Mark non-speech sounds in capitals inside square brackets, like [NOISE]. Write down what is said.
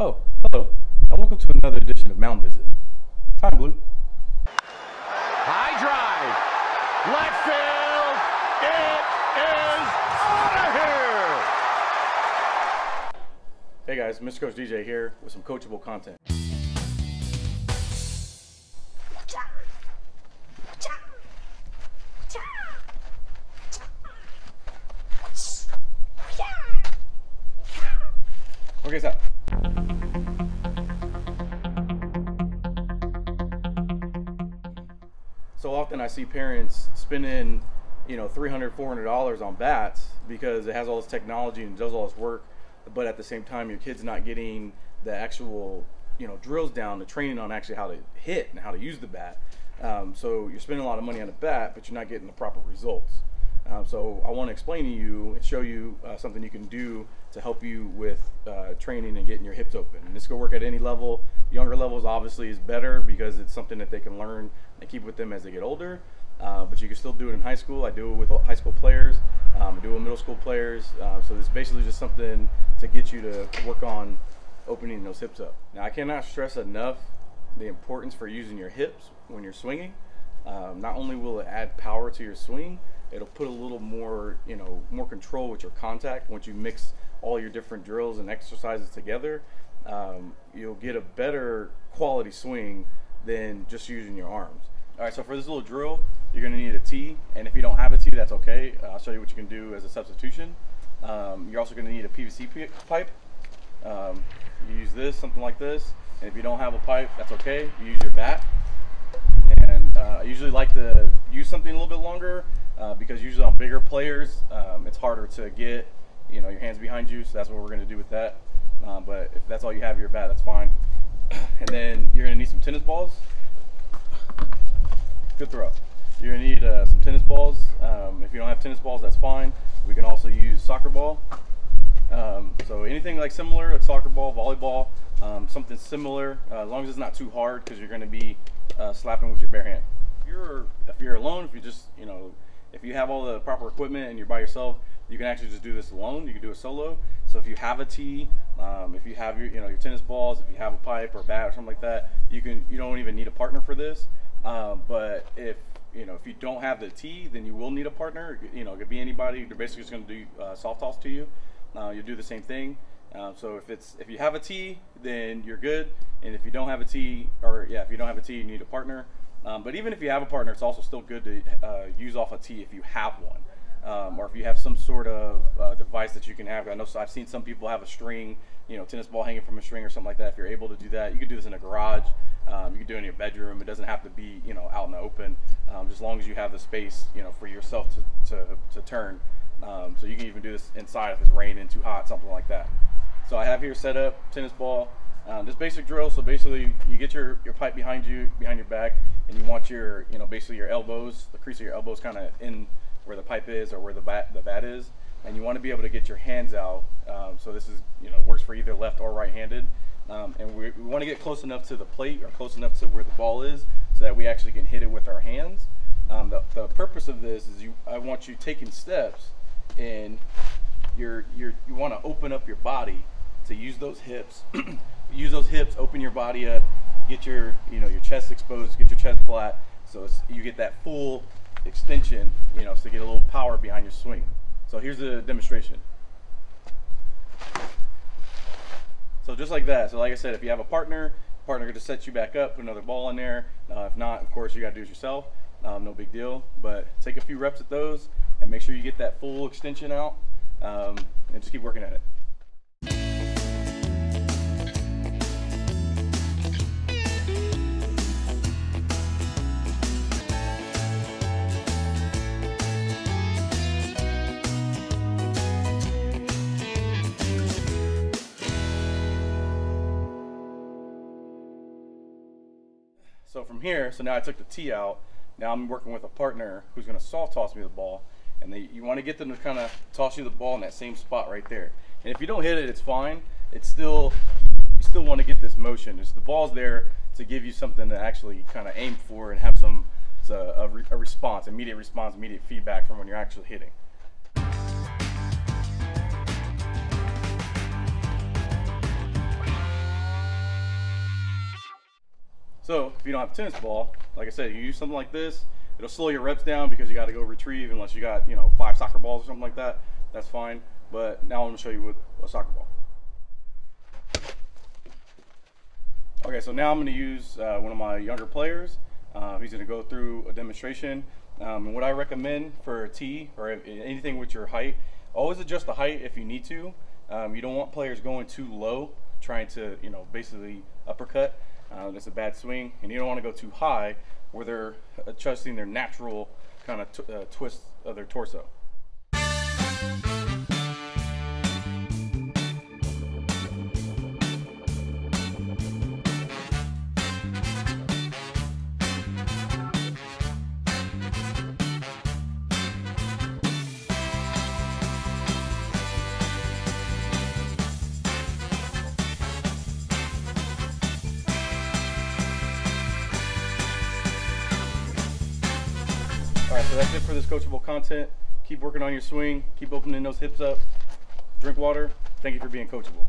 Oh, hello, and welcome to another edition of Mound Visit. Time Blue. High drive. Left field. It is out of here. Hey guys, Mr. Coach DJ here with some coachable content. Okay, stop. See parents spending, you know, 300 $400 on bats because it has all this technology and does all this work, but at the same time, your kid's not getting the actual, you know, drills down, the training on actually how to hit and how to use the bat. Um, so you're spending a lot of money on a bat, but you're not getting the proper results. Um, so I want to explain to you and show you uh, something you can do to help you with uh, training and getting your hips open. And this can work at any level. Younger levels obviously is better because it's something that they can learn and keep with them as they get older. Uh, but you can still do it in high school. I do it with high school players. Um, I do it with middle school players. Uh, so it's basically just something to get you to work on opening those hips up. Now I cannot stress enough the importance for using your hips when you're swinging. Um, not only will it add power to your swing, it'll put a little more, you know, more control with your contact. Once you mix all your different drills and exercises together, um, you'll get a better quality swing than just using your arms. All right, so for this little drill, you're gonna need a tee, and if you don't have a tee, that's okay. Uh, I'll show you what you can do as a substitution. Um, you're also gonna need a PVC pipe. Um, you use this, something like this, and if you don't have a pipe, that's okay. You use your bat. And uh, I usually like to use something a little bit longer uh, because usually on bigger players, um, it's harder to get you know your hands behind you. So that's what we're going to do with that. Um, but if that's all you have your bat, that's fine. [CLEARS THROAT] And then you're going to need some tennis balls. Good throw. You're going to need uh, some tennis balls. Um, if you don't have tennis balls, that's fine. We can also use soccer ball. Um, so anything like similar, like soccer ball, volleyball, um, something similar, uh, as long as it's not too hard because you're going to be uh, slapping with your bare hand. If you're if you're alone, if you just you know if you have all the proper equipment and you're by yourself, you can actually just do this alone. You can do it solo. So if you have a tee, um, if you have your you know your tennis balls, if you have a pipe or a bat or something like that, you can you don't even need a partner for this. Um, but if you know if you don't have the tee, then you will need a partner. You know it could be anybody. They're basically just going to do uh, soft toss to you. Uh, you'll do the same thing. Uh, so if it's if you have a tee, then you're good. And if you don't have a tee, or yeah, if you don't have a tee, you need a partner. Um, but even if you have a partner, it's also still good to uh, use off a tee if you have one, um, or if you have some sort of uh, device that you can have. I know so I've seen some people have a string, you know, tennis ball hanging from a string or something like that. If you're able to do that, you could do this in a garage. Um, you can do it in your bedroom. It doesn't have to be, you know, out in the open. Um, just as long as you have the space, you know, for yourself to to, to turn. Um, so you can even do this inside if it's raining, too hot, something like that. So I have here set up tennis ball. Um, this basic drill. So basically, you get your, your pipe behind you, behind your back, and you want your, you know, basically your elbows, the crease of your elbows, kind of in where the pipe is or where the bat the bat is, and you want to be able to get your hands out. Um, so this is, you know, works for either left or right-handed, um, and we, we want to get close enough to the plate or close enough to where the ball is, so that we actually can hit it with our hands. Um, the, the purpose of this is you, I want you taking steps, and you're, you're, you want to open up your body to use those hips [CLEARS THROAT] use those hips, open your body up, get your you know your chest exposed, get your chest flat, so you get that full extension, you know, so get a little power behind your swing. So here's the demonstration. So just like that. So like I said, if you have a partner, partner could just set you back up, put another ball in there. Uh, if not, of course, you got to do it yourself. Um, no big deal. But take a few reps at those and make sure you get that full extension out um, and just keep working at it. So from here, so now I took the tee out. Now I'm working with a partner who's going to soft toss me the ball. And they, you want to get them to kind of toss you the ball in that same spot right there. And if you don't hit it, it's fine. It's still, you still want to get this motion. It's the ball's there to give you something to actually kind of aim for and have some, uh, a, a, a response, immediate response, immediate feedback from when you're actually hitting. So if you don't have a tennis ball, like I said, you use something like this. It'll slow your reps down because you got to go retrieve unless you got you know five soccer balls or something like that. That's fine. But now I'm gonna show you with a soccer ball. Okay, so now I'm gonna use uh, one of my younger players. Uh, he's gonna go through a demonstration. Um, and what I recommend for a tee or if- anything with your height, always adjust the height if you need to. Um, you don't want players going too low, trying to you know basically uppercut. Uh, that's a bad swing, and you don't want to go too high where they're adjusting their natural kind of uh, twist of their torso. So that's it for this coachable content. Keep working on your swing. Keep opening those hips up. Drink water. Thank you for being coachable.